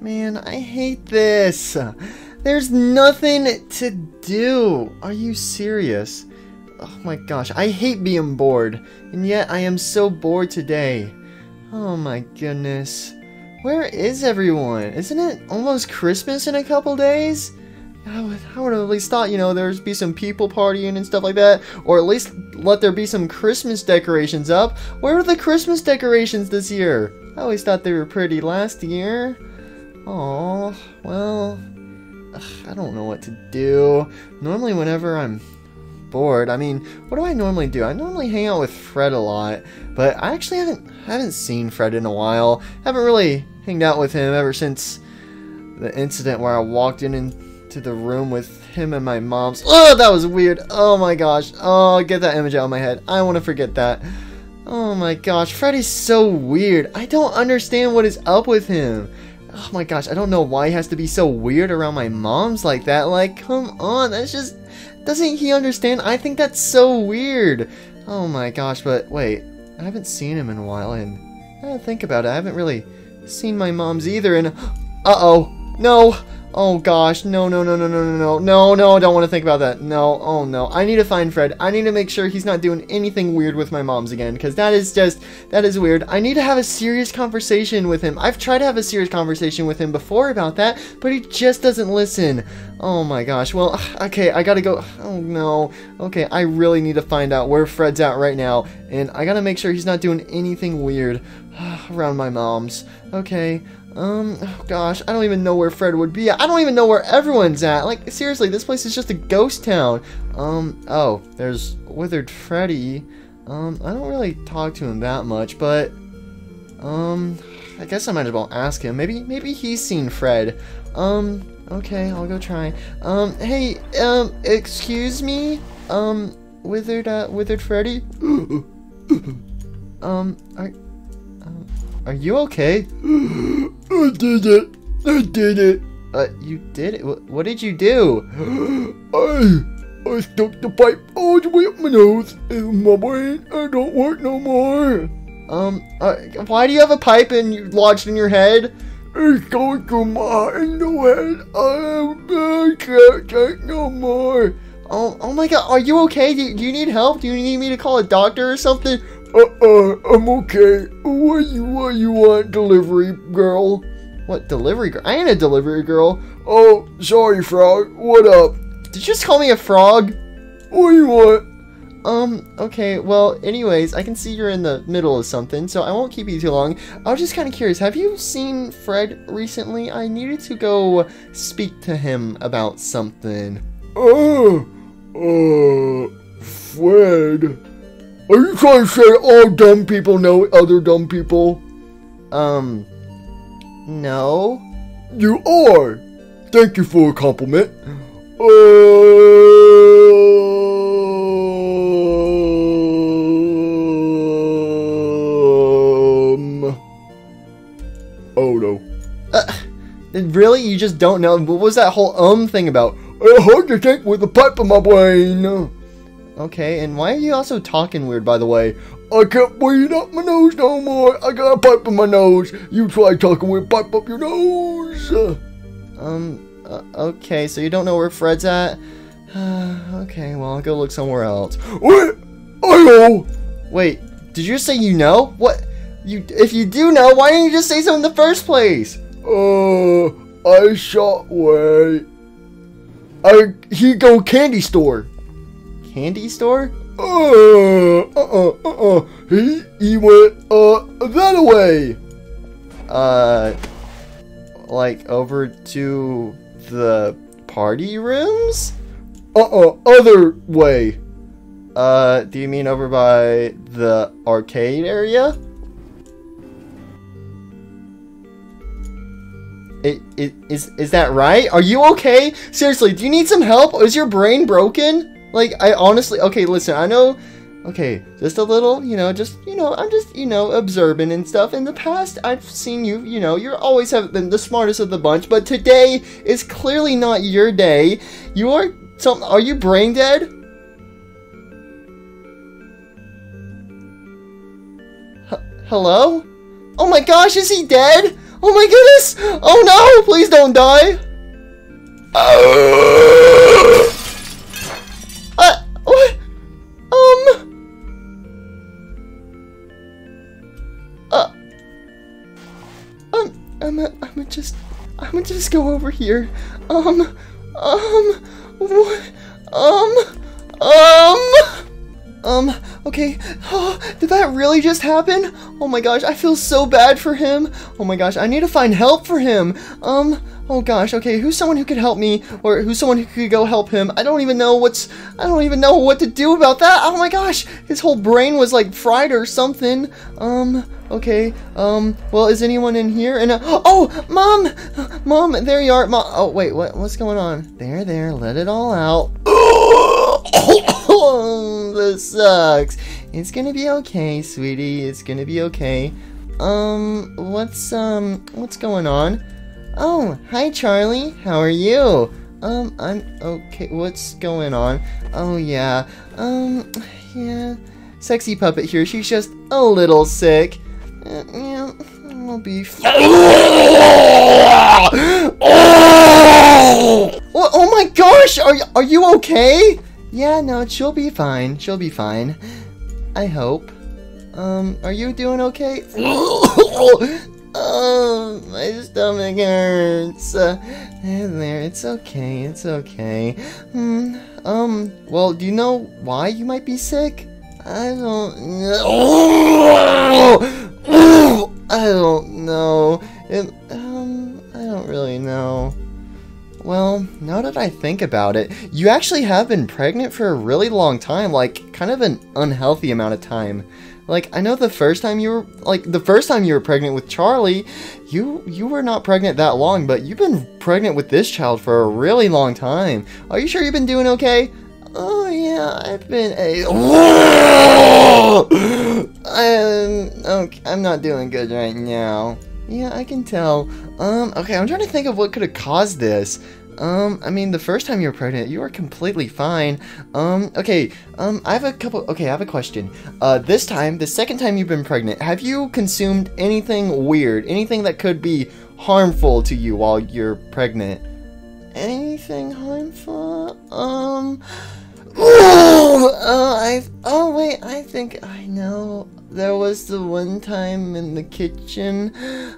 Man, I hate this. There's nothing to do. Are you serious? Oh my gosh, I hate being bored. And yet I am so bored today. Oh my goodness. Where is everyone? Isn't it almost Christmas in a couple days? I would, I would have at least thought, you know, there'd be some people partying and stuff like that, or at least let there be some Christmas decorations up. Where are the Christmas decorations this year? I always thought they were pretty last year. Oh, well, ugh, I don't know what to do. Normally, whenever I'm bored, I mean, what do I normally do? I normally hang out with Fred a lot, but I actually haven't haven't seen Fred in a while. Haven't really hanged out with him ever since the incident where I walked in into the room with him and my mom's. Oh, that was weird. Oh my gosh. Oh, get that image out of my head. I want to forget that. Oh my gosh, Freddy's so weird. I don't understand what is up with him. Oh my gosh, I don't know why he has to be so weird around my mom's like that. Like, come on, that's just... Doesn't he understand? I think that's so weird. Oh my gosh, but wait. I haven't seen him in a while, and... I think about it, I haven't really seen my mom's either, and... Uh-oh. No! Oh gosh, no, no, no, no, no, no, no, no, no, I don't want to think about that. No, oh no. I need to find Fred. I need to make sure he's not doing anything weird with my mom's again, because that is just, that is weird. I need to have a serious conversation with him. I've tried to have a serious conversation with him before about that, but he just doesn't listen. Oh my gosh, well, okay, I gotta go. Oh no. Okay, I really need to find out where Fred's at right now, and I gotta make sure he's not doing anything weird around my mom's. Okay, um, oh gosh, I don't even know where Fred would be. I don't even know where everyone's at. Like, seriously, this place is just a ghost town. Um, oh, there's Withered Freddy. Um, I don't really talk to him that much, but, um, I guess I might as well ask him. Maybe, maybe he's seen Fred. Um, okay, I'll go try. Um, hey, um, excuse me? Um, Withered, uh, Withered Freddy? um, are, are you okay? I did it. I did it. Uh, you did it? What, what did you do? I I stuck the pipe all the way up my nose and my brain I don't work no more. Um, uh, why do you have a pipe and you lodged in your head? It's going through my in the head. I can't take no more. Oh, oh my god, are you okay? Do, do you need help? Do you need me to call a doctor or something? Uh-uh, I'm okay. What you what you want, delivery girl? What, delivery girl? I ain't a delivery girl. Oh, sorry, frog. What up? Did you just call me a frog? What you want? Um, okay, well, anyways, I can see you're in the middle of something, so I won't keep you too long. I was just kind of curious, have you seen Fred recently? I needed to go speak to him about something. Oh, uh, Fred. Are you trying to say all dumb people know other dumb people? Um, no. You are. Thank you for a compliment. Um. Oh no. Uh, really? You just don't know? What was that whole um thing about? I hard to think with the pipe in my brain. Okay, and why are you also talking weird, by the way? I can't breathe up my nose no more. I got a pipe in my nose. You try talking with pipe up your nose. Um, uh, okay, so you don't know where Fred's at? okay, well, I'll go look somewhere else. What? I know. Wait, did you just say you know? What? You, if you do know, why didn't you just say so in the first place? Uh, I shot way. I he go candy store. Candy store? Uh, uh, uh, uh. He he went uh that way. Uh, like over to the party rooms? Uh uh, other way. Uh, do you mean over by the arcade area? It, it, is, is that right? Are you okay? Seriously, do you need some help? Is your brain broken? Like, I honestly, okay, listen, I know, okay, just a little, you know, just, you know, I'm just, you know, observing and stuff. In the past, I've seen you, you know, you're always have been the smartest of the bunch, but today is clearly not your day. You are, some, are you brain dead? H hello? Oh my gosh, is he dead? Oh my goodness! Oh no! Please don't die! just. I'm gonna just go over here. Um. Um. What? Um. Um. Um, okay. Oh, did that really just happen? Oh my gosh, I feel so bad for him. Oh my gosh, I need to find help for him. Um, oh gosh, okay, who's someone who could help me? Or who's someone who could go help him? I don't even know what's, I don't even know what to do about that. Oh my gosh, his whole brain was like fried or something. Um, okay, um, well, is anyone in here? And, uh, oh, mom, mom, there you are. Mom, oh, wait, what, what's going on? There, there, let it all out. Oh, this sucks. It's gonna be okay, sweetie. It's gonna be okay. Um, what's, um, what's going on? Oh, hi, Charlie. How are you? Um, I'm okay. What's going on? Oh, yeah. Um, yeah. Sexy puppet here. She's just a little sick. Uh, yeah, I'll be. oh, oh my gosh! Are are you okay? Yeah, no, she'll be fine. She'll be fine. I hope. Um, are you doing okay? oh, my stomach hurts. Uh, there, it's okay, it's okay. Hmm, um, well, do you know why you might be sick? I don't know. I don't know. It, um, I don't really know. Well, now that I think about it, you actually have been pregnant for a really long time, like, kind of an unhealthy amount of time. Like, I know the first time you were, like, the first time you were pregnant with Charlie, you, you were not pregnant that long, but you've been pregnant with this child for a really long time. Are you sure you've been doing okay? Oh, yeah, I've been a... I'm, um, okay, I'm not doing good right now. Yeah, I can tell. Um, okay, I'm trying to think of what could have caused this. Um, I mean, the first time you were pregnant, you were completely fine. Um, okay, um, I have a couple, okay, I have a question. Uh, this time, the second time you've been pregnant, have you consumed anything weird? Anything that could be harmful to you while you're pregnant? Anything harmful? Um, oh, uh, I, oh wait, I think I know. There was the one time in the kitchen,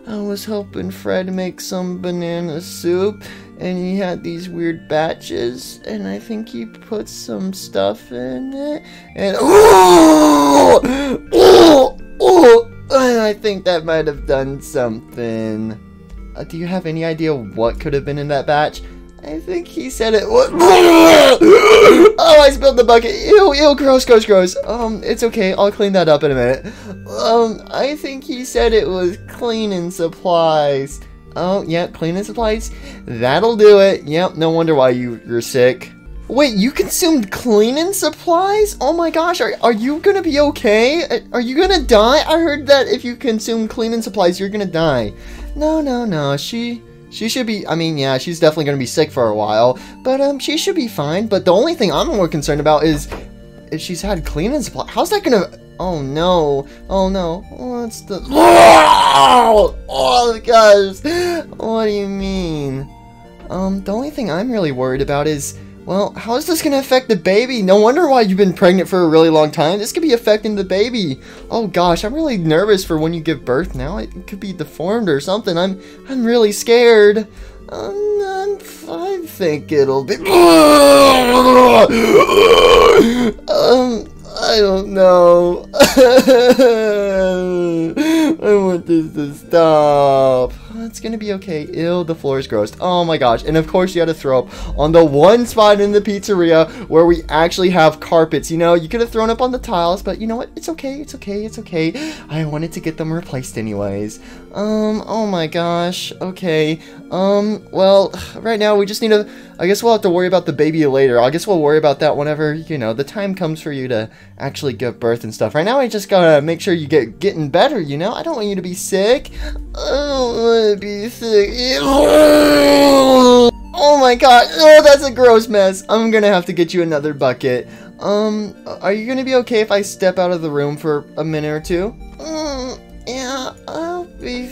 I was helping Fred make some banana soup, and he had these weird batches, and I think he put some stuff in it, and oh, oh, oh, and I think that might have done something. Uh, do you have any idea what could have been in that batch? I think he said it was. oh, I spilled the bucket. Ew, ew, gross, gross, gross. Um, it's okay. I'll clean that up in a minute. Um, I think he said it was cleaning supplies. Oh, yeah, cleaning supplies. That'll do it. Yep, no wonder why you, you're sick. Wait, you consumed cleaning supplies? Oh my gosh, are, are you gonna be okay? Are you gonna die? I heard that if you consume cleaning supplies, you're gonna die. No, no, no, she... She should be, I mean, yeah, she's definitely going to be sick for a while, but um, she should be fine. But the only thing I'm more concerned about is if she's had cleaning supply. How's that going to, oh no, oh no, what's the, oh, gosh, what do you mean? Um, the only thing I'm really worried about is, well, how is this going to affect the baby? No wonder why you've been pregnant for a really long time. This could be affecting the baby. Oh gosh, I'm really nervous for when you give birth now. It could be deformed or something. I'm I'm really scared. Um, I'm, I think it'll be... um, I don't know. I want this to stop. It's gonna be okay. Ew, the floor is gross. Oh my gosh. And of course you had to throw up on the one spot in the pizzeria where we actually have carpets. You know, you could have thrown up on the tiles, but you know what? It's okay. It's okay. It's okay. I wanted to get them replaced anyways. Um, oh my gosh. Okay. Um, well, right now we just need to, I guess we'll have to worry about the baby later. I guess we'll worry about that whenever, you know, the time comes for you to actually give birth and stuff. Right now I just gotta make sure you get getting better, you know? I don't want you to be sick. I don't want to be sick. Oh my god. Oh, that's a gross mess. I'm gonna have to get you another bucket. Um, are you gonna be okay if I step out of the room for a minute or two? Mm, yeah, I'll be.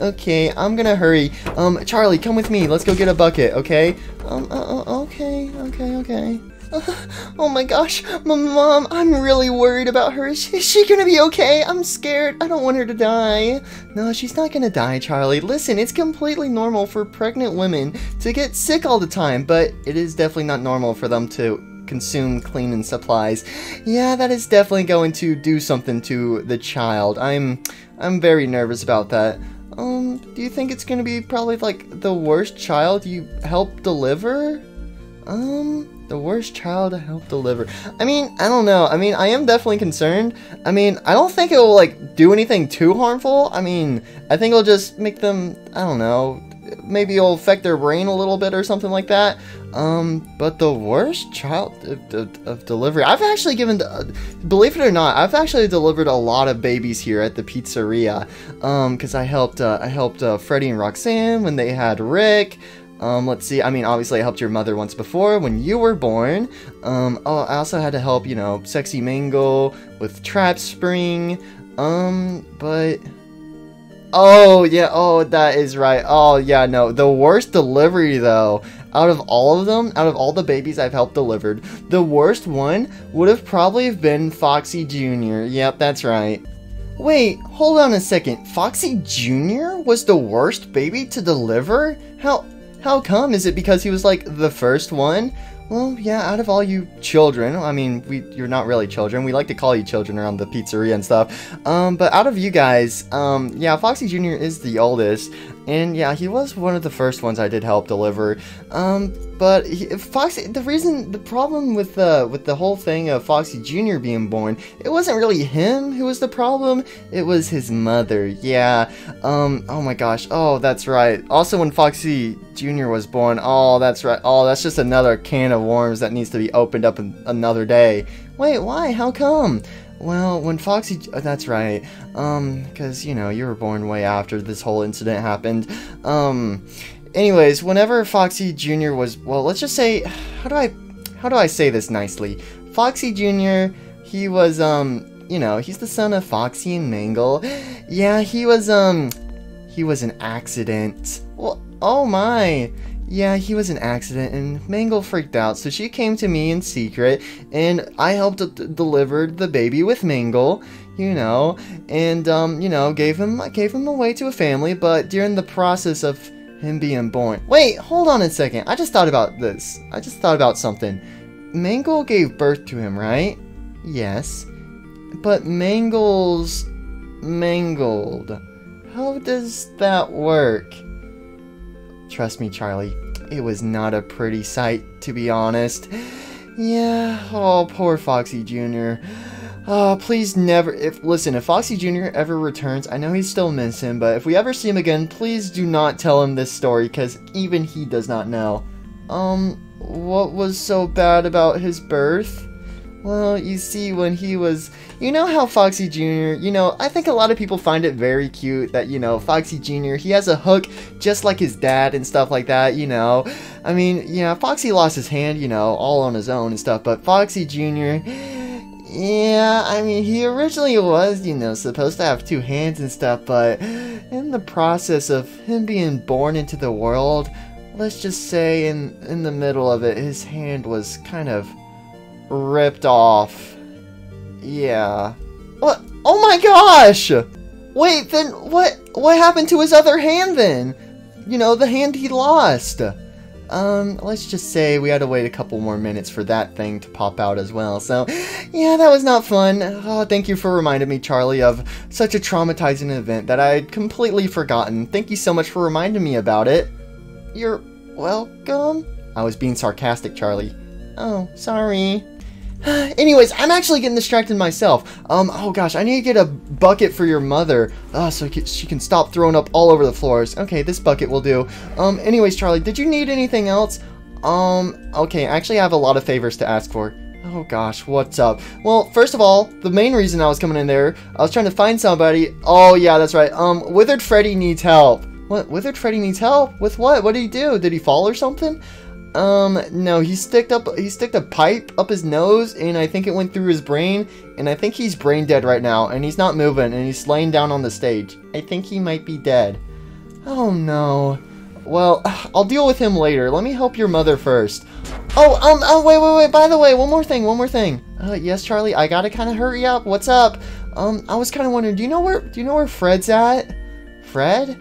Okay, I'm gonna hurry. Um, Charlie, come with me. Let's go get a bucket, okay? Um, uh, uh, okay, okay, okay. oh my gosh, my mom, I'm really worried about her. Is she, is she, gonna be okay? I'm scared. I don't want her to die. No, she's not gonna die, Charlie. Listen, it's completely normal for pregnant women to get sick all the time, but it is definitely not normal for them to consume cleaning supplies. Yeah, that is definitely going to do something to the child. I'm I'm very nervous about that. Um, do you think it's gonna be probably like the worst child you helped deliver? Um, the worst child to help deliver. I mean, I don't know. I mean, I am definitely concerned. I mean, I don't think it will like do anything too harmful. I mean, I think it'll just make them, I don't know, maybe it'll affect their brain a little bit or something like that. Um, but the worst child of, of, of delivery, I've actually given, uh, believe it or not, I've actually delivered a lot of babies here at the pizzeria. Um, because I helped, uh, I helped uh, Freddy and Roxanne when they had Rick. Um, let's see. I mean, obviously, I helped your mother once before when you were born. Um, oh, I also had to help, you know, Sexy Mangle with Trap Spring. Um, but Oh, yeah. Oh, that is right. Oh, yeah, no. The worst delivery, though, out of all of them, out of all the babies I've helped delivered, the worst one would have probably been Foxy Jr. Yep, that's right. Wait, hold on a second. Foxy Jr. was the worst baby to deliver? How how come? Is it because he was like the first one? Well, yeah, out of all you children, I mean, we you're not really children. We like to call you children around the pizzeria and stuff. Um, but out of you guys, um, yeah, Foxy Jr. is the oldest. And yeah, he was one of the first ones I did help deliver. Um, but he, Foxy, the reason, the problem with the with the whole thing of Foxy Jr. being born, it wasn't really him who was the problem. It was his mother. Yeah. Um. Oh my gosh. Oh, that's right. Also, when Foxy Jr. was born, oh, that's right. Oh, that's just another can of worms that needs to be opened up another day. Wait, why? How come? Well, when Foxy, uh, that's right, um, because, you know, you were born way after this whole incident happened, um, anyways, whenever Foxy Jr. was, well, let's just say, how do I, how do I say this nicely? Foxy Jr., he was, um, you know, he's the son of Foxy and Mangle, yeah, he was, um, he was an accident, well, oh my, yeah, he was an accident, and Mangle freaked out, so she came to me in secret, and I helped deliver the baby with Mangle, you know, and um, you know, gave him gave him away to a family, but during the process of him being born, wait, hold on a second, I just thought about this. I just thought about something. Mangle gave birth to him, right? Yes, but Mangle's mangled. How does that work? Trust me, Charlie, it was not a pretty sight, to be honest. Yeah, oh, poor Foxy Jr. Oh, please never, if, listen, if Foxy Jr. ever returns, I know he still miss him, but if we ever see him again, please do not tell him this story, because even he does not know. Um, what was so bad about his birth? Well, you see, when he was. You know how Foxy Jr., you know, I think a lot of people find it very cute that, you know, Foxy Jr., he has a hook just like his dad and stuff like that, you know. I mean, yeah, Foxy lost his hand, you know, all on his own and stuff, but Foxy Jr., yeah, I mean, he originally was, you know, supposed to have two hands and stuff, but in the process of him being born into the world, let's just say in, in the middle of it, his hand was kind of ripped off. Yeah. What? Oh my gosh! Wait, then what what happened to his other hand then? You know, the hand he lost. Um, let's just say we had to wait a couple more minutes for that thing to pop out as well. So, yeah, that was not fun. Oh, thank you for reminding me, Charlie, of such a traumatizing event that I had completely forgotten. Thank you so much for reminding me about it. You're welcome? I was being sarcastic, Charlie. Oh, sorry. Anyways, I'm actually getting distracted myself. Um, oh gosh, I need to get a bucket for your mother. Uh, so she can stop throwing up all over the floors. Okay, this bucket will do. Um, anyways, Charlie, did you need anything else? Um, okay, I actually have a lot of favors to ask for. Oh gosh, what's up? Well, first of all, the main reason I was coming in there, I was trying to find somebody. Oh yeah, that's right. Um, Withered Freddy needs help. What? Withered Freddy needs help? With what? What did he do? Did he fall or something? Um, no, he sticked up he sticked a pipe up his nose and I think it went through his brain and I think he's brain dead right now and he's not moving and he's laying down on the stage. I think he might be dead. Oh no. Well, I'll deal with him later. Let me help your mother first. Oh, um, oh, wait, wait, wait. By the way, one more thing, one more thing. Uh, yes, Charlie, I gotta kind of hurry up. What's up? Um, I was kind of wondering, do you know where, do you know where Fred's at? Fred?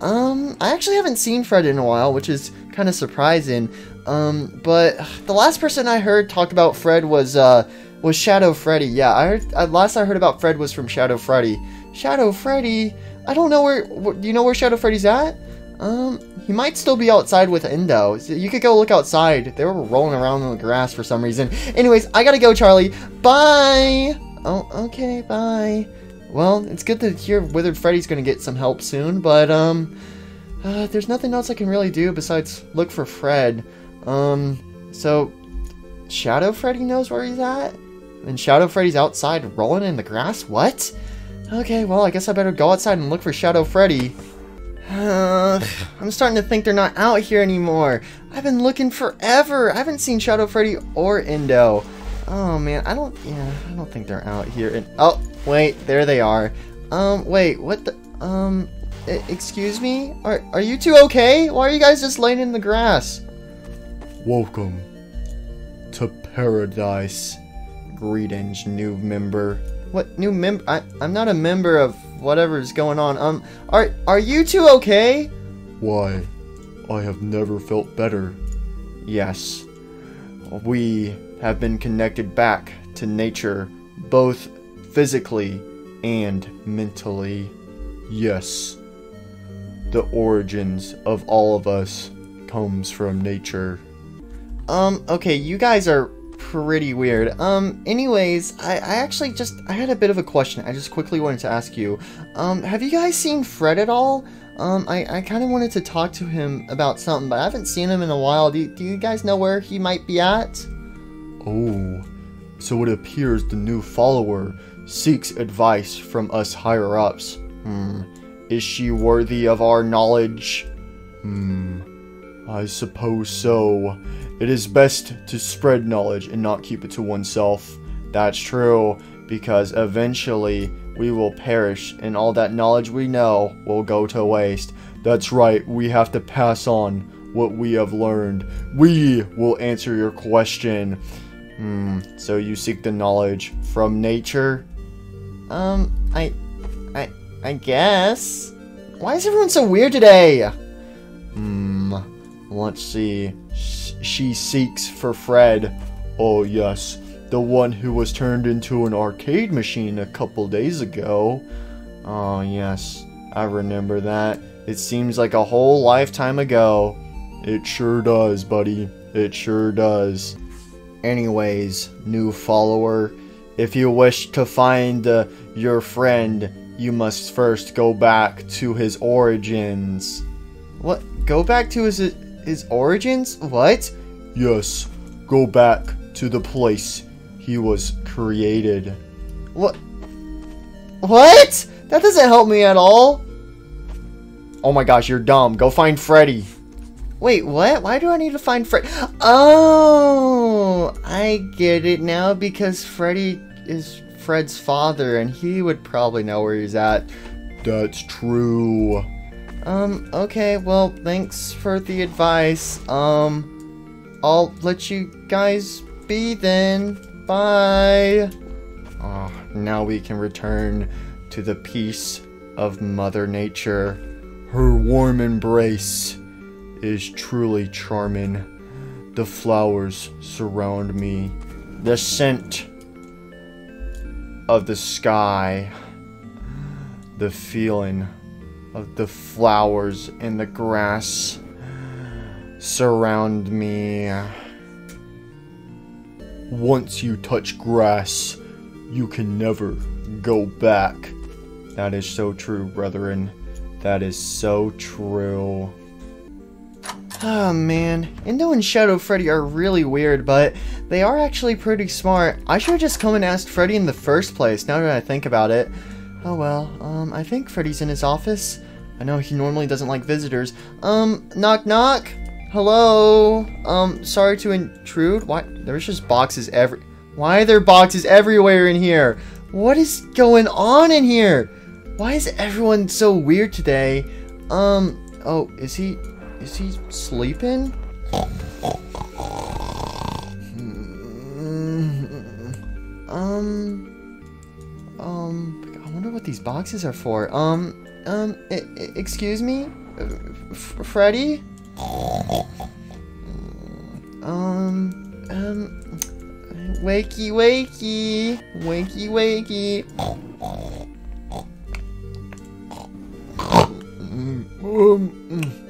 Um, I actually haven't seen Fred in a while, which is kind of surprising. Um, but the last person I heard talk about Fred was, uh, was Shadow Freddy. Yeah, I heard, uh, last I heard about Fred was from Shadow Freddy. Shadow Freddy? I don't know where, where do you know where Shadow Freddy's at? Um, he might still be outside with Endo. You could go look outside. They were rolling around in the grass for some reason. Anyways, I gotta go, Charlie. Bye! Oh, okay, bye. Well, it's good to hear Withered Freddy's gonna get some help soon, but, um, uh, there's nothing else I can really do besides look for Fred. Um, so, Shadow Freddy knows where he's at? And Shadow Freddy's outside rolling in the grass? What? Okay, well, I guess I better go outside and look for Shadow Freddy. Uh, I'm starting to think they're not out here anymore. I've been looking forever. I haven't seen Shadow Freddy or Endo. Oh man, I don't. Yeah, I don't think they're out here. And oh, wait, there they are. Um, wait, what the? Um, excuse me. Are are you two okay? Why are you guys just laying in the grass? Welcome to paradise. Greetings, new member. What new member? I I'm not a member of whatever's going on. Um, are are you two okay? Why, I have never felt better. Yes, we have been connected back to nature, both physically and mentally. Yes, the origins of all of us comes from nature. Um, okay, you guys are pretty weird. Um, anyways, I, I actually just, I had a bit of a question I just quickly wanted to ask you. Um, have you guys seen Fred at all? Um, I, I kind of wanted to talk to him about something, but I haven't seen him in a while. Do, do you guys know where he might be at? Oh, so it appears the new follower seeks advice from us higher-ups. Hmm, is she worthy of our knowledge? Hmm, I suppose so. It is best to spread knowledge and not keep it to oneself. That's true, because eventually we will perish and all that knowledge we know will go to waste. That's right, we have to pass on what we have learned. We will answer your question. Hmm, so you seek the knowledge from nature? Um, I, I, I guess. Why is everyone so weird today? Hmm, let's see she seeks for Fred. Oh, yes, the one who was turned into an arcade machine a couple days ago. Oh, yes, I remember that. It seems like a whole lifetime ago. It sure does, buddy. It sure does. Anyways, new follower, if you wish to find uh, your friend, you must first go back to his origins. What? Go back to his his origins? What? Yes, go back to the place he was created. What? What? That doesn't help me at all. Oh my gosh, you're dumb. Go find Freddy. Wait, what? Why do I need to find Freddy? Oh, I get it now because Freddy is Fred's father and he would probably know where he's at. That's true. Um, okay, well, thanks for the advice. Um, I'll let you guys be then. Bye. Oh, now we can return to the peace of Mother Nature. Her warm embrace is truly charming. The flowers surround me. The scent of the sky. The feeling of the flowers and the grass surround me. Once you touch grass, you can never go back. That is so true, brethren. That is so true. Oh man, Endo and Shadow Freddy are really weird, but they are actually pretty smart. I should have just come and asked Freddy in the first place, now that I think about it. Oh well, um, I think Freddy's in his office. I know he normally doesn't like visitors. Um, knock knock? Hello? Um, sorry to intrude. Why? There's just boxes every- Why are there boxes everywhere in here? What is going on in here? Why is everyone so weird today? Um, oh, is he, is he sleeping? Hmm, Um, um, I wonder what these boxes are for. Um, um, excuse me? F- Freddy? Um, um, wakey wakey, wakey wakey. Um.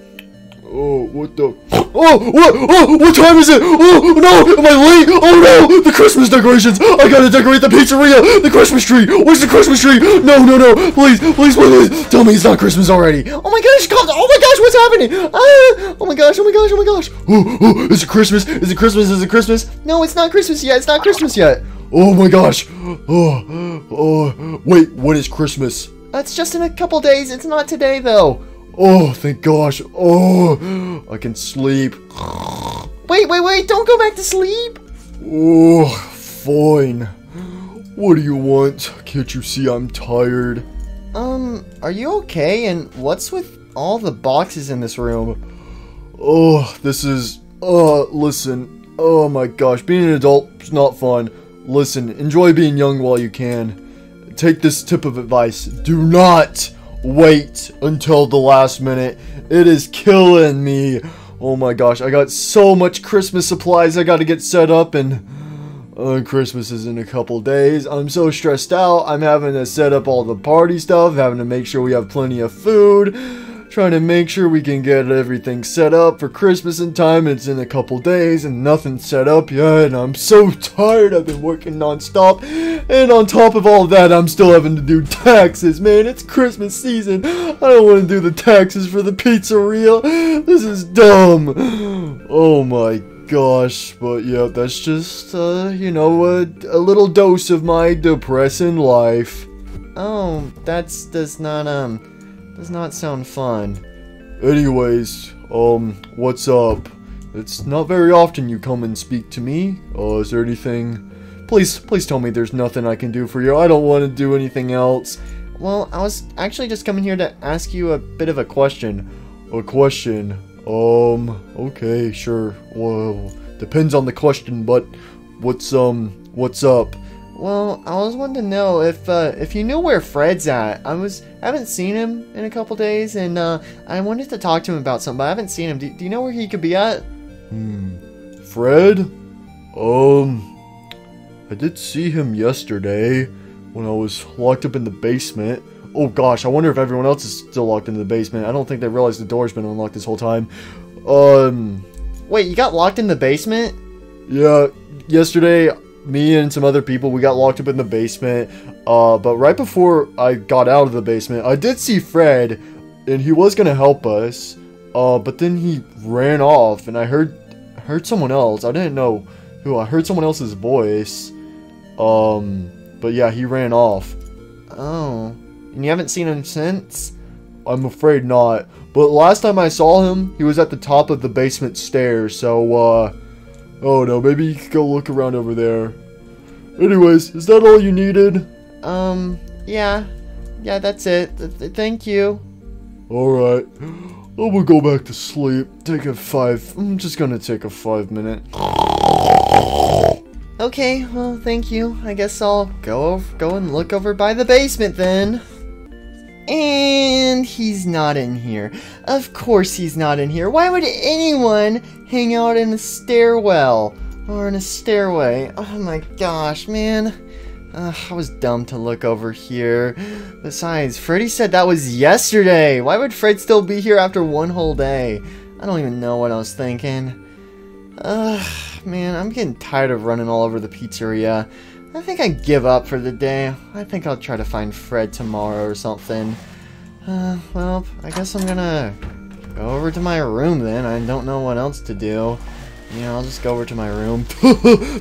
Oh, what the? Oh, what? Oh, what time is it? Oh no! Am I late? Oh no! The Christmas decorations! I gotta decorate the pizzeria! The Christmas tree! Where's the Christmas tree? No, no, no! Please, please, please! please. Tell me it's not Christmas already! Oh my gosh, God, oh my gosh, what's happening? Ah, oh my gosh, oh my gosh, oh my gosh. Oh, oh, is it Christmas? Is it Christmas? Is it Christmas? No, it's not Christmas yet, it's not Christmas yet. Oh my gosh! Oh, oh, wait, when is Christmas? It's just in a couple days, it's not today though. Oh, thank gosh! Oh, I can sleep. Wait, wait, wait, don't go back to sleep. Oh, fine. What do you want? Can't you see I'm tired? Um, are you okay? And what's with all the boxes in this room? Oh, this is. Uh, listen. Oh my gosh, being an adult is not fun. Listen, enjoy being young while you can. Take this tip of advice. Do not wait until the last minute. It is killing me. Oh my gosh, I got so much Christmas supplies I gotta get set up and. Uh, Christmas is in a couple days. I'm so stressed out. I'm having to set up all the party stuff, having to make sure we have plenty of food, trying to make sure we can get everything set up for Christmas in time. It's in a couple days and nothing's set up yet. And I'm so tired. I've been working nonstop. And on top of all that, I'm still having to do taxes, man. It's Christmas season. I don't want to do the taxes for the pizzeria. This is dumb. Oh my gosh, but yeah, that's just, uh, you know, a, a little dose of my depressing life. Oh, that's does not um does not sound fun. Anyways, um, what's up? It's not very often you come and speak to me. Uh, is there anything? Please, please tell me there's nothing I can do for you. I don't want to do anything else. Well, I was actually just coming here to ask you a bit of a question. A question. Um, okay, sure. Well, depends on the question, but what's, um, what's up? Well, I was wanting to know if uh, if you knew where Fred's at. I was I haven't seen him in a couple days, and uh, I wanted to talk to him about something, but I haven't seen him. Do, do you know where he could be at? Hmm. Fred? Um, I did see him yesterday when I was locked up in the basement. Oh gosh, I wonder if everyone else is still locked in the basement. I don't think they realized the door's been unlocked this whole time. Um, Wait, you got locked in the basement? yeah, yesterday, me and some other people, we got locked up in the basement. Uh, but right before I got out of the basement, I did see Fred, and he was gonna help us. Uh, but then he ran off, and I heard heard someone else. I didn't know who. I heard someone else's voice. Um, but yeah, he ran off. Oh, and you haven't seen him since? I'm afraid not. But last time I saw him, he was at the top of the basement stairs. So, uh, oh no, maybe you could go look around over there. Anyways, is that all you needed? Um, yeah, yeah, that's it. Th- th- thank you. Alright. I'm gonna go back to sleep. Take a five. I'm just gonna take a five minute. Okay, well, thank you. I guess I'll go ov- go and look over by the basement then. And he's not in here. Of course he's not in here. Why would anyone hang out in a stairwell or in a stairway? Oh my gosh, man. Ugh, I was dumb to look over here. Besides, Freddy said that was yesterday. Why would Fred still be here after one whole day? I don't even know what I was thinking. Ugh, man, I'm getting tired of running all over the pizzeria. I think I give up for the day. I think I'll try to find Fred tomorrow or something. Uh, well, I guess I'm gonna go over to my room then. I don't know what else to do. Yeah, I'll just go over to my room.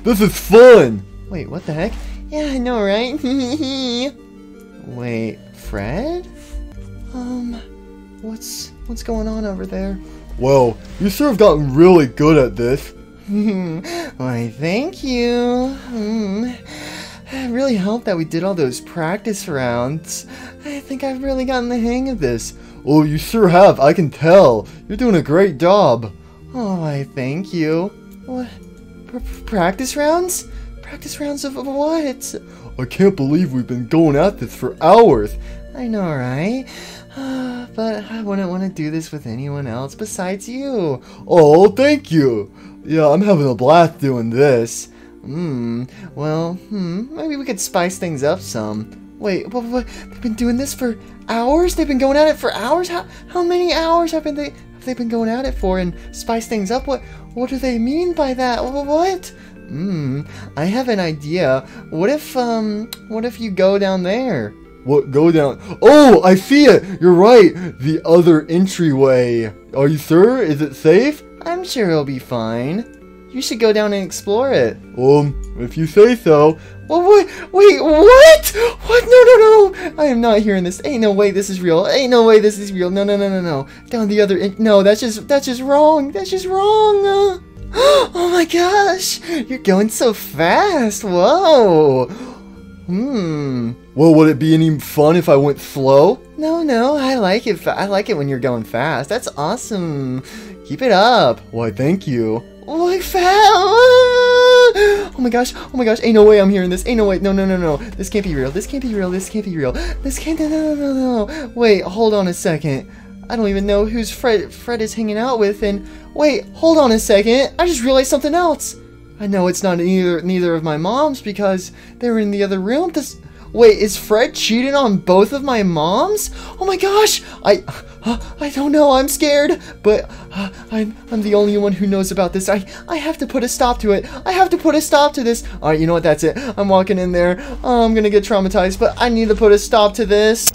this is fun! Wait, what the heck? Yeah, I know, right? Wait, Fred? Um, what's what's going on over there? Well, you sure have gotten really good at this. Why, thank you. Hmm. It really helped that we did all those practice rounds. I think I've really gotten the hang of this. Oh, you sure have. I can tell. You're doing a great job. Oh, I thank you. What? P- practice rounds? Practice rounds of what? I can't believe we've been going at this for hours. I know, right? but I wouldn't want to do this with anyone else besides you. Oh, thank you. Yeah, I'm having a blast doing this. Hmm. Well, hmm. Maybe we could spice things up some. Wait, what, what? They've been doing this for hours? They've been going at it for hours? How how many hours have been they have they been going at it for and spice things up? What what do they mean by that? What? Hmm. I have an idea. What if um what if you go down there? What, go down? Oh, I see it! You're right! The other entryway. Are you sure? Is it safe? I'm sure it'll be fine. You should go down and explore it. Um, if you say so. Well, wait, wait, what? What? No, no, no! I am not hearing this. Ain't no way this is real. Ain't no way this is real. No, no, no, no, no. Down the other. En- no, that's just that's just wrong. That's just wrong. Uh, oh my gosh! You're going so fast. Whoa. Hmm. Well, would it be any fun if I went slow? No, no. I like it. Fa- I like it when you're going fast. That's awesome. Keep it up. Why, thank you. Like fast. Oh my gosh, oh my gosh, ain't no way I'm hearing this. Ain't no way. No, no, no, no. This can't be real. This can't be real. This can't be real. This can't. No, no, no, no. Wait, hold on a second. I don't even know who's Fred Fred is hanging out with. And wait, hold on a second. I just realized something else. I know it's not either neither of my moms because they were in the other room. This. Wait, is Fred cheating on both of my moms? Oh my gosh! I I don't know. I'm scared, but uh, I'm I'm the only one who knows about this. I I have to put a stop to it. I have to put a stop to this. All right, you know what? That's it. I'm walking in there. Oh, I'm gonna get traumatized, but I need to put a stop to this.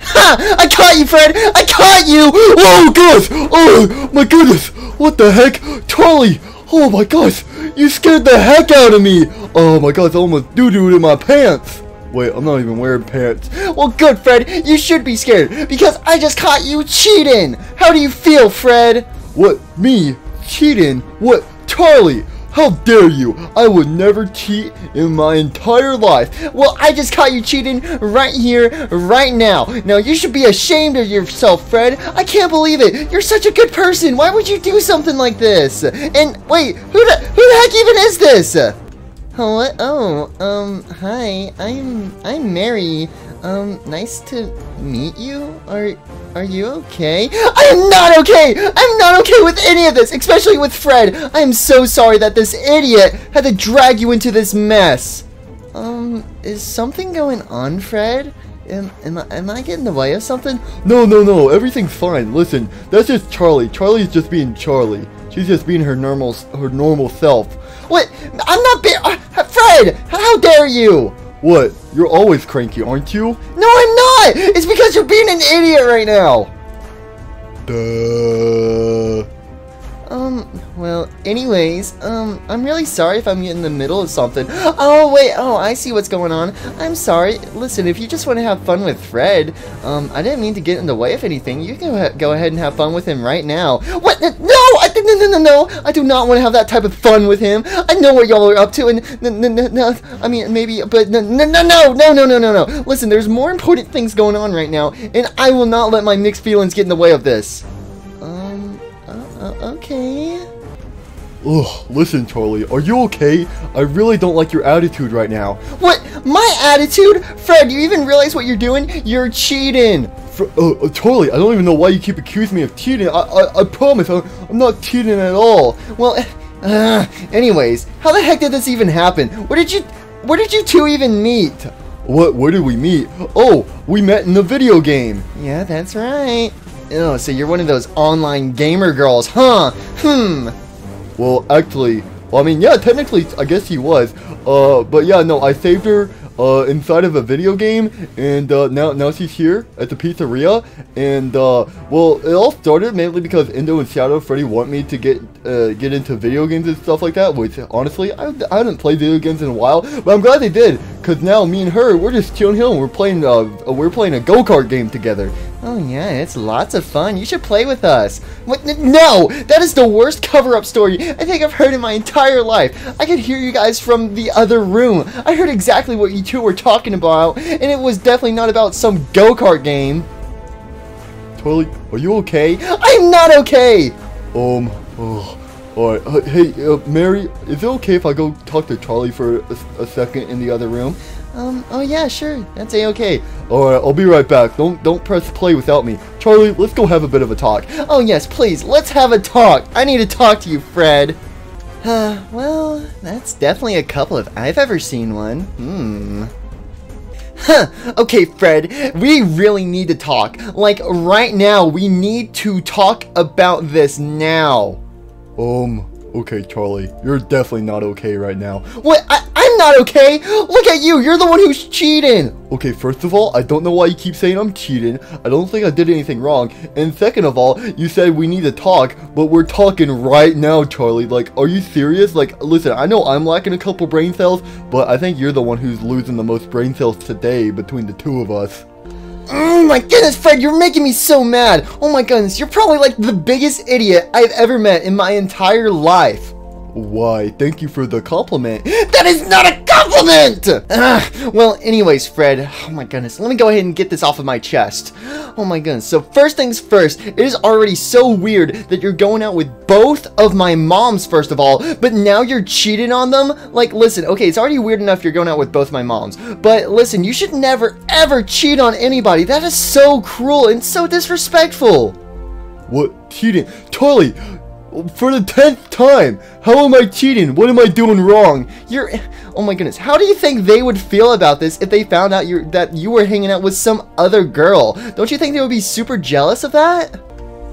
Ha! I caught you, Fred! I caught you! Oh, gosh! Oh, my goodness! What the heck? Charlie! Oh my gosh! You scared the heck out of me! Oh my gosh, I almost doo-dooed in my pants! Wait, I'm not even wearing pants. Well, good, Fred. You should be scared because I just caught you cheating. How do you feel, Fred? What? Me? Cheating? What? Charlie! How dare you! I would never cheat in my entire life. Well, I just caught you cheating right here, right now. Now, you should be ashamed of yourself, Fred. I can't believe it. You're such a good person. Why would you do something like this? And wait, who the, who the heck even is this? Oh. Oh, um, hi. I'm I'm Mary. Um, nice to meet you. Are are you okay? I am not okay! I'm not okay with any of this, especially with Fred. I am so sorry that this idiot had to drag you into this mess. Um, is something going on, Fred? Am, am, I, am I getting in the way of something? No, no, no. Everything's fine. Listen, that's just Charlie. Charlie's just being Charlie. She's just being her normal her normal self. What? I'm not being. Uh, Fred! How dare you? What? You're always cranky, aren't you? No, I'm not! It's because you're being an idiot right now! Duh. Um, well, anyways, um, I'm really sorry if I'm in the middle of something. Oh, wait, oh, I see what's going on. I'm sorry. Listen, if you just want to have fun with Fred, um, I didn't mean to get in the way of anything. You can go ahead and have fun with him right now. What? No! No, no, no, no! I do not want to have that type of fun with him. I know what y'all are up to, and no, no, no, I mean, maybe, but no, no, no, no, no, no, no, no, no. Listen, there's more important things going on right now, and I will not let my mixed feelings get in the way of this. Um, uh, uh, okay. Ugh, listen, Charlie, are you okay? I really don't like your attitude right now. What? My attitude? Fred, do you even realize what you're doing? You're cheating. Fr uh, uh, Charlie, I don't even know why you keep accusing me of cheating. I, I, I promise, I, I'm not cheating at all. Well, uh, anyways, how the heck did this even happen? Where did you, where did you two even meet? What? Where did we meet? Oh, we met in the video game. Yeah, that's right. Oh, so you're one of those online gamer girls, huh? Hmm. Well, actually, well, I mean, yeah, technically, I guess he was. Uh, but yeah, no, I saved her uh, inside of a video game, and uh, now now she's here at the pizzeria. And uh, well, it all started mainly because Endo and Shadow Freddy want me to get uh, get into video games and stuff like that. Which honestly, I, I haven't played video games in a while, but I'm glad they did. Cause now me and her, we're just chilling here and we're playing uh, we're playing a go kart game together. Oh yeah, it's lots of fun. You should play with us. What? No! That is the worst cover-up story I think I've heard in my entire life. I could hear you guys from the other room. I heard exactly what you two were talking about, and it was definitely not about some go-kart game. Charlie, are you okay? I'm not okay! Um, oh, alright. Uh, hey, uh, Mary, is it okay if I go talk to Charlie for a, a second in the other room? Um, oh yeah, sure. That's a-okay. Alright, I'll be right back. Don't don't press play without me. Charlie, let's go have a bit of a talk. Oh yes, please, let's have a talk. I need to talk to you, Fred. Uh, well, that's definitely a couple if I've ever seen one. Hmm. Huh, okay, Fred, we really need to talk. Like, right now, we need to talk about this now. Um, okay, Charlie, you're definitely not okay right now. What? I, I'm not okay! Look at you, you're the one who's cheating! Okay, first of all, I don't know why you keep saying I'm cheating. I don't think I did anything wrong. And second of all, you said we need to talk, but we're talking right now, Charlie. Like, are you serious? Like, listen, I know I'm lacking a couple brain cells, but I think you're the one who's losing the most brain cells today between the two of us. Oh my goodness, Fred, you're making me so mad! Oh my goodness, you're probably like the biggest idiot I've ever met in my entire life. Why, thank you for the compliment. That is not a compliment! Ah, well, anyways, Fred, oh my goodness, let me go ahead and get this off of my chest. Oh my goodness, so first things first, it is already so weird that you're going out with both of my moms, first of all, but now you're cheating on them? Like, listen, okay, it's already weird enough you're going out with both my moms, but listen, you should never, ever cheat on anybody. That is so cruel and so disrespectful. What? Cheating? Charlie, for the tenth time, how am I cheating? What am I doing wrong? You're, oh my goodness, how do you think they would feel about this if they found out you that you were hanging out with some other girl? Don't you think they would be super jealous of that?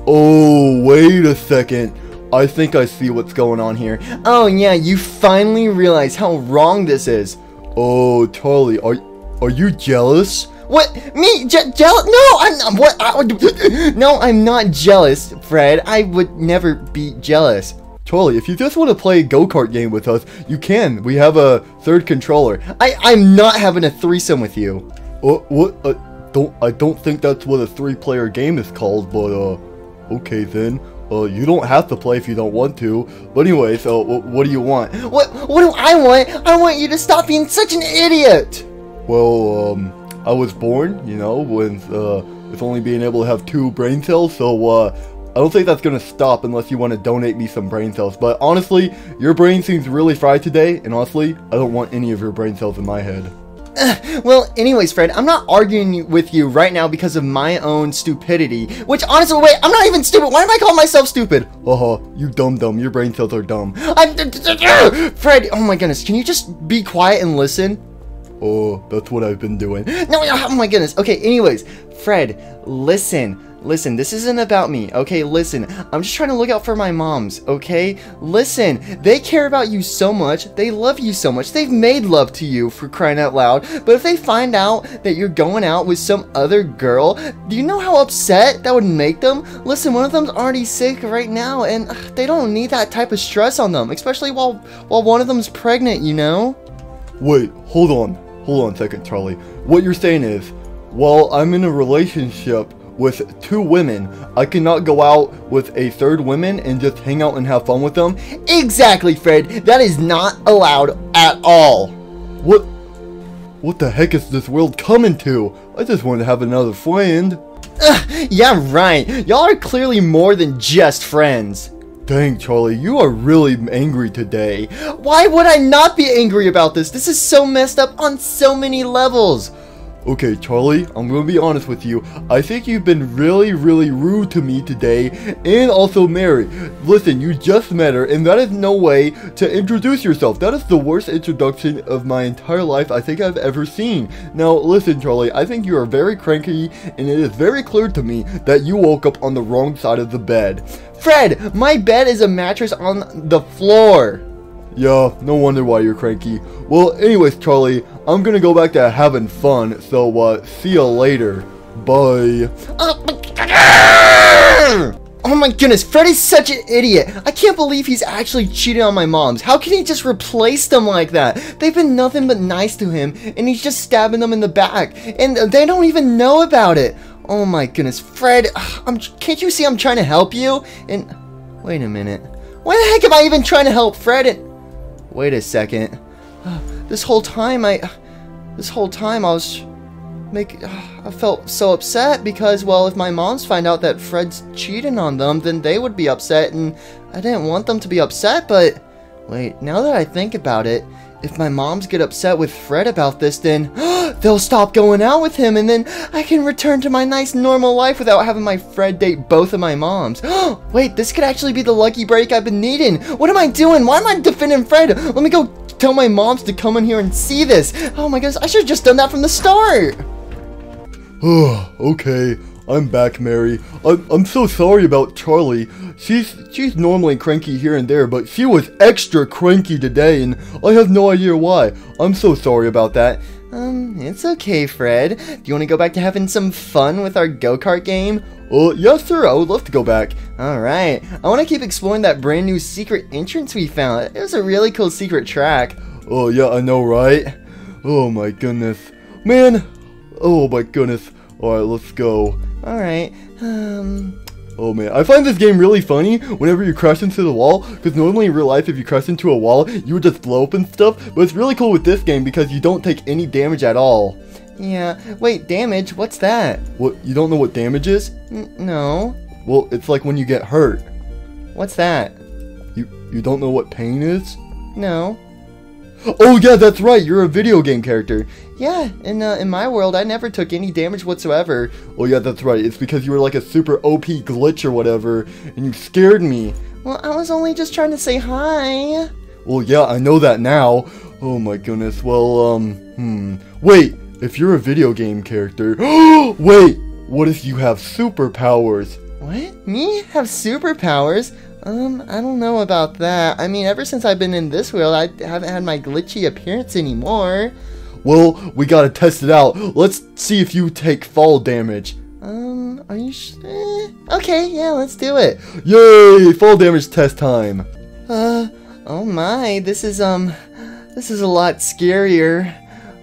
Oh, wait a second. I think I see what's going on here. Oh yeah, you finally realize how wrong this is. Oh, Charlie, are are you jealous? What? Me? Je- jealous? No, I'm not. What? I, no, I'm not jealous, Fred. I would never be jealous. Totally. if you just want to play a go-kart game with us, you can. We have a third controller. I, I'm not having a threesome with you. Uh, what? Uh, don't I don't think that's what a three-player game is called, but uh, okay then. Uh, you don't have to play if you don't want to. But anyway, so wh- what do you want? What? What do I want? I want you to stop being such an idiot. Well, um, I was born, you know, with uh, with only being able to have two brain cells, so uh, I don't think that's gonna stop unless you want to donate me some brain cells. But honestly, your brain seems really fried today, and honestly, I don't want any of your brain cells in my head. Well, anyways, Fred, I'm not arguing with you right now because of my own stupidity. Which, honestly, wait, I'm not even stupid. Why am I calling myself stupid? Haha, you dumb dumb. Your brain cells are dumb. I'm. Fred, oh my goodness, can you just be quiet and listen? Oh, that's what I've been doing. No, oh my goodness. Okay, anyways, Fred, listen. Listen, this isn't about me, okay? Listen, I'm just trying to look out for my moms, okay? Listen, they care about you so much. They love you so much. They've made love to you for crying out loud. But if they find out that you're going out with some other girl, do you know how upset that would make them? Listen, one of them's already sick right now, and ugh, they don't need that type of stress on them, especially while while one of them's pregnant, you know? Wait, hold on. Hold on a second, Charlie. What you're saying is, while I'm in a relationship with two women, I cannot go out with a third woman and just hang out and have fun with them? Exactly, Fred. That is not allowed at all. What? What the heck is this world coming to? I just want to have another friend. Yeah, right. Y'all are clearly more than just friends. Dang, Charlie, you are really angry today. Why would I not be angry about this? This is so messed up on so many levels. Okay, Charlie, I'm gonna be honest with you. I think you've been really, really rude to me today, and also Mary. Listen, you just met her, and that is no way to introduce yourself. That is the worst introduction of my entire life I think I've ever seen. Now, listen, Charlie, I think you are very cranky, and it is very clear to me that you woke up on the wrong side of the bed. Fred, my bed is a mattress on the floor. Yeah, no wonder why you're cranky. Well, anyways, Charlie, I'm gonna go back to having fun, so, uh, see ya later. Bye. Oh my goodness, Freddy's such an idiot. I can't believe he's actually cheating on my moms. How can he just replace them like that? They've been nothing but nice to him, and he's just stabbing them in the back, and they don't even know about it. Oh my goodness, Fred, I'm, can't you see I'm trying to help you? And, wait a minute. Why the heck am I even trying to help Fred? And, wait a second. This whole time I, this whole time I was, make, I felt so upset because, well, if my moms find out that Fred's cheating on them, then they would be upset, and I didn't want them to be upset, but, wait, now that I think about it, if my moms get upset with Fred about this, then they'll stop going out with him, and then I can return to my nice normal life without having my Fred date both of my moms. Wait, this could actually be the lucky break I've been needing. What am I doing? Why am I defending Fred? Let me go tell my moms to come in here and see this. Oh my goodness, I should have just done that from the start. okay, I'm back, Mary. I'm, I'm so sorry about Charlie. She's she's normally cranky here and there, but she was extra cranky today, and I have no idea why. I'm so sorry about that. Um, it's okay, Fred. Do you want to go back to having some fun with our go-kart game? Uh, yes, sir. I would love to go back. Alright. I want to keep exploring that brand new secret entrance we found. It was a really cool secret track. Oh, yeah, I know, right? Oh, my goodness. Man. Oh, my goodness. Alright, let's go. Alright. Um... Oh man, I find this game really funny whenever you crash into the wall, because normally in real life if you crash into a wall, you would just blow up and stuff, but it's really cool with this game because you don't take any damage at all. Yeah, wait, damage? What's that? What, you don't know what damage is? N no. Well, it's like when you get hurt. What's that? You, you don't know what pain is? No. Oh yeah, that's right. You're a video game character. Yeah, in uh, in my world, I never took any damage whatsoever. Oh yeah, that's right. It's because you were like a super OP glitch or whatever, and you scared me. Well, I was only just trying to say hi. Well, yeah, I know that now. Oh my goodness. Well, um, hmm. Wait, if you're a video game character, wait, what if you have superpowers? What? Me have superpowers? Um, I don't know about that. I mean, ever since I've been in this world, I haven't had my glitchy appearance anymore. Well, we gotta test it out. Let's see if you take fall damage. Um, are you sure? Eh, okay, yeah, let's do it. Yay! Fall damage test time. Uh, oh my, this is, um, this is a lot scarier.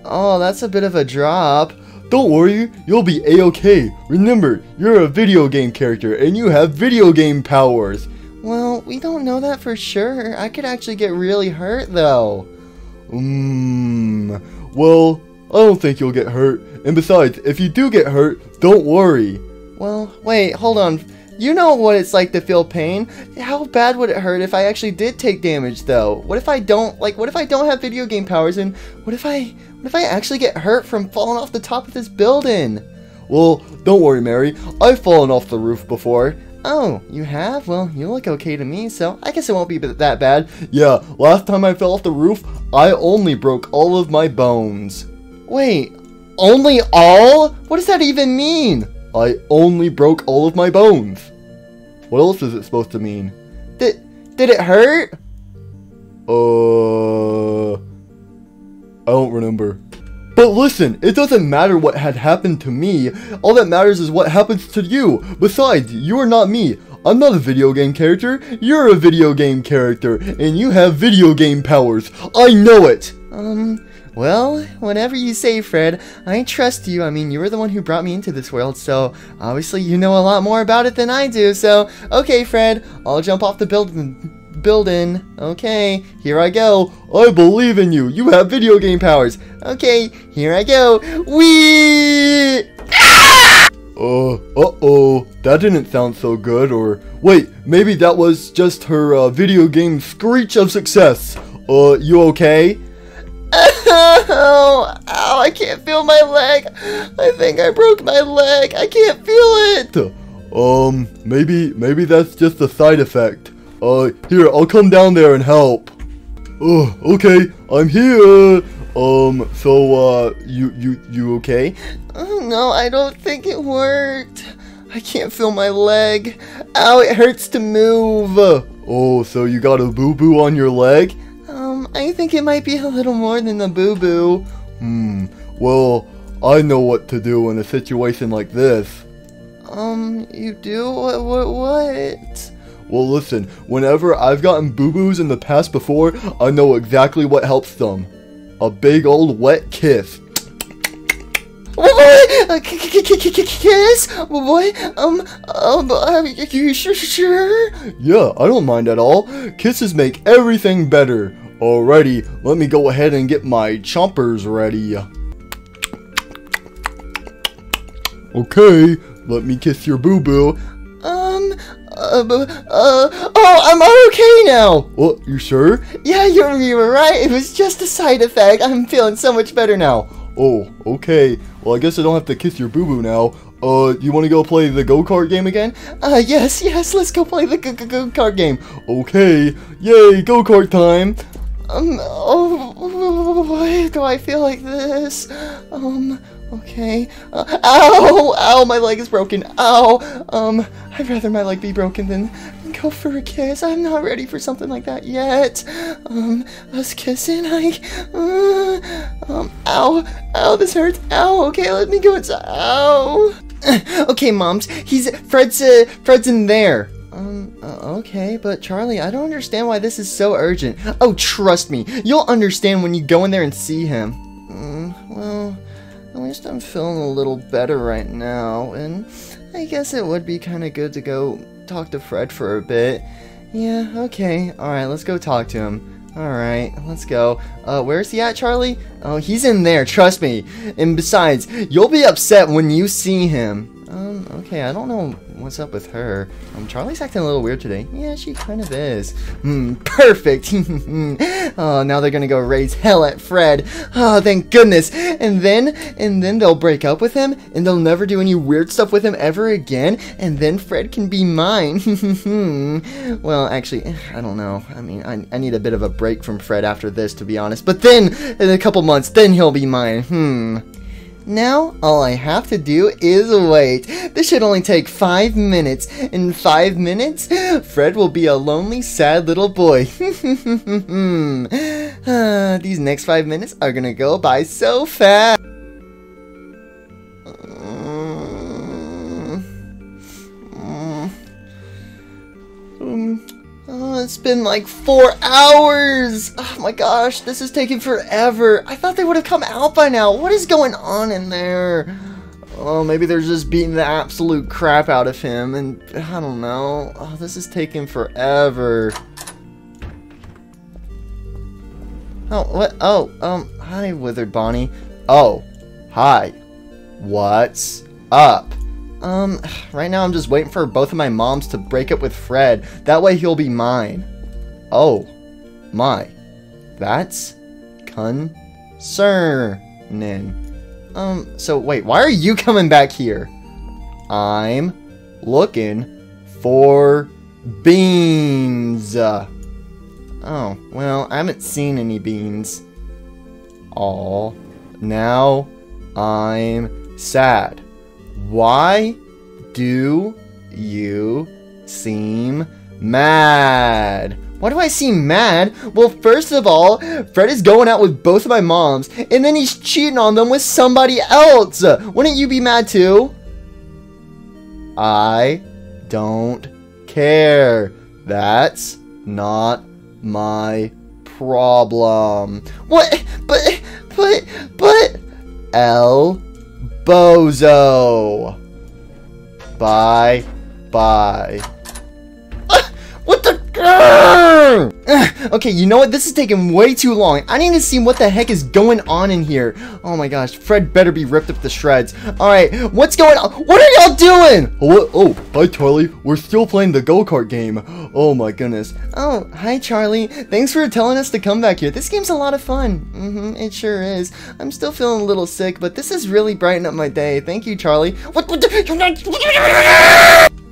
Oh, that's a bit of a drop. Don't worry, you'll be a-okay. Remember, you're a video game character and you have video game powers. Well, we don't know that for sure. I could actually get really hurt, though. Mmm. Well, I don't think you'll get hurt. And besides, if you do get hurt, don't worry. Well, wait, hold on. You know what it's like to feel pain. How bad would it hurt if I actually did take damage, though? What if I don't, like, what if I don't have video game powers, and what if I, what if I actually get hurt from falling off the top of this building? Well, don't worry, Mary. I've fallen off the roof before. Oh, you have? Well, you look okay to me, so I guess it won't be that bad. Yeah, last time I fell off the roof, I only broke all of my bones. Wait, only all? What does that even mean? I only broke all of my bones. What else is it supposed to mean? Did, did it hurt? Uh... I don't remember. But listen, it doesn't matter what had happened to me, all that matters is what happens to you. Besides, you are not me. I'm not a video game character, you're a video game character, and you have video game powers. I know it! Um, well, whatever you say, Fred, I trust you. I mean, you were the one who brought me into this world, so obviously you know a lot more about it than I do, so, okay, Fred, I'll jump off the building building. Okay, here I go. I believe in you. You have video game powers. Okay, here I go. Wee! Uh, uh-oh. That didn't sound so good, or... Wait, maybe that was just her uh, video game screech of success. Uh, you okay? Ow, ow, I can't feel my leg. I think I broke my leg. I can't feel it. Um, maybe, maybe that's just a side effect. Uh, here, I'll come down there and help. Oh, okay, I'm here. Um, so, uh, you, you, you okay? Oh, no, I don't think it worked. I can't feel my leg. Ow, it hurts to move. Oh, so you got a boo-boo on your leg? Um, I think it might be a little more than a boo-boo. Hmm, well, I know what to do in a situation like this. Um, you do? What, what, what? Well, listen, whenever I've gotten boo-boos in the past before, I know exactly what helps them. A big old wet kiss. kiss? What? Um, um, uh, you sure? Yeah, I don't mind at all. Kisses make everything better. Alrighty, let me go ahead and get my chompers ready. Okay, let me kiss your boo boo. Um, uh, uh, oh, I'm okay now. What, you sure? Yeah, you're, you were right. It was just a side effect. I'm feeling so much better now. Oh, okay. Well, I guess I don't have to kiss your boo boo now. Uh, you want to go play the go kart game again? Uh, yes, yes, let's go play the go go kart game. Okay, yay, go kart time. Um, oh, why do I feel like this? Um, okay. Uh, ow! Ow, my leg is broken. Ow! Um, I'd rather my leg be broken than go for a kiss. I'm not ready for something like that yet. Um, us kissing, I, uh, um, ow! Ow, this hurts. Ow, okay, let me go inside. Ow! okay, moms, he's, Fred's, uh, Fred's in there. Um, uh, okay, but Charlie, I don't understand why this is so urgent. Oh, trust me, you'll understand when you go in there and see him. Mm, well, at least I'm feeling a little better right now, and I guess it would be kind of good to go talk to Fred for a bit. Yeah, okay, alright, let's go talk to him. Alright, let's go. Uh, where's he at, Charlie? Oh, he's in there, trust me. And besides, you'll be upset when you see him. Um, okay, I don't know what's up with her. Um, Charlie's acting a little weird today. Yeah, she kind of is. Hmm, perfect. oh, now they're gonna go raise hell at Fred. Oh, thank goodness. And then, and then they'll break up with him, and they'll never do any weird stuff with him ever again, and then Fred can be mine. well, actually, I don't know. I mean, I, I need a bit of a break from Fred after this, to be honest. But then, in a couple months, then he'll be mine. Hmm. Now, all I have to do is wait. This should only take five minutes. In five minutes, Fred will be a lonely, sad little boy. Ah, these next five minutes are gonna go by so fast. Oh, it's been like four hours! Oh my gosh, this is taking forever. I thought they would have come out by now. What is going on in there? Oh, maybe they're just beating the absolute crap out of him, and I don't know. Oh, this is taking forever. Oh, what? Oh, um, hi, Withered Bonnie. Oh, hi. What's up? Um, right now I'm just waiting for both of my moms to break up with Fred. That way he'll be mine. Oh, my. That's concerning. Um, so wait, why are you coming back here? I'm looking for beans. Oh, well, I haven't seen any beans. All. Now I'm sad. Why do you seem mad? Why do I seem mad? Well, first of all, Fred is going out with both of my moms, and then he's cheating on them with somebody else. Wouldn't you be mad too? I don't care. That's not my problem. What? But, but, but, El Bozo. Bye. Bye. Okay, you know what? This is taking way too long. I need to see what the heck is going on in here. Oh my gosh, Fred better be ripped up to shreds. Alright, what's going on? What are y'all doing? Oh, oh, hi Charlie. We're still playing the go kart game. Oh my goodness. Oh, hi Charlie. Thanks for telling us to come back here. This game's a lot of fun. Mm-hmm, it sure is. I'm still feeling a little sick, but this is really brightened up my day. Thank you, Charlie. What? what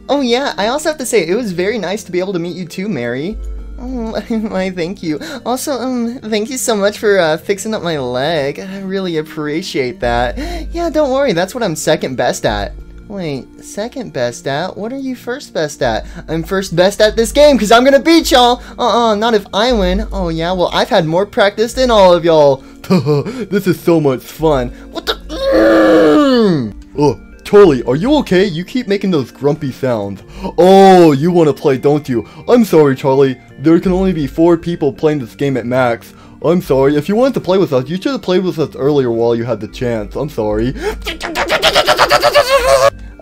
oh yeah, I also have to say, it was very nice to be able to meet you too, Mary. Oh, my thank you. Also, um, thank you so much for uh, fixing up my leg. I really appreciate that. Yeah, don't worry, that's what I'm second best at. Wait, second best at? What are you first best at? I'm first best at this game because I'm gonna beat y'all! Uh-uh, not if I win. Oh yeah, well I've had more practice than all of y'all. this is so much fun. What the? Oh, Charlie, are you okay? You keep making those grumpy sounds. Oh, you want to play, don't you? I'm sorry, Charlie. There can only be four people playing this game at max. I'm sorry. If you wanted to play with us, you should have played with us earlier while you had the chance. I'm sorry.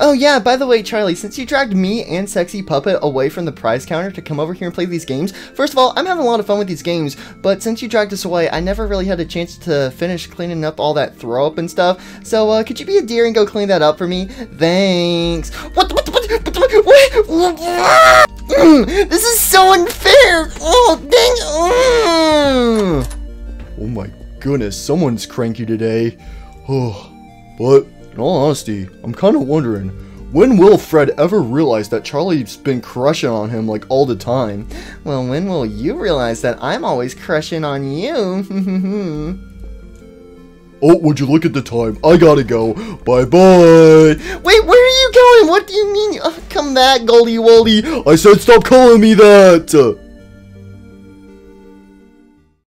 Oh yeah, by the way, Charlie, since you dragged me and Sexy Puppet away from the prize counter to come over here and play these games, first of all, I'm having a lot of fun with these games, but since you dragged us away, I never really had a chance to finish cleaning up all that throw up and stuff, so uh, could you be a dear and go clean that up for me? Thanks. What the, what what what what, what, this is so unfair! Oh, dang mm. Oh my goodness, someone's cranky today. Oh, but in all honesty, I'm kind of wondering, when will Fred ever realize that Charlie's been crushing on him like all the time? Well, when will you realize that I'm always crushing on you? oh, would you look at the time? I gotta go. Bye bye. Wait, where are you going? What do you mean? Oh, come back, Goldie Woldy. I said stop calling me that.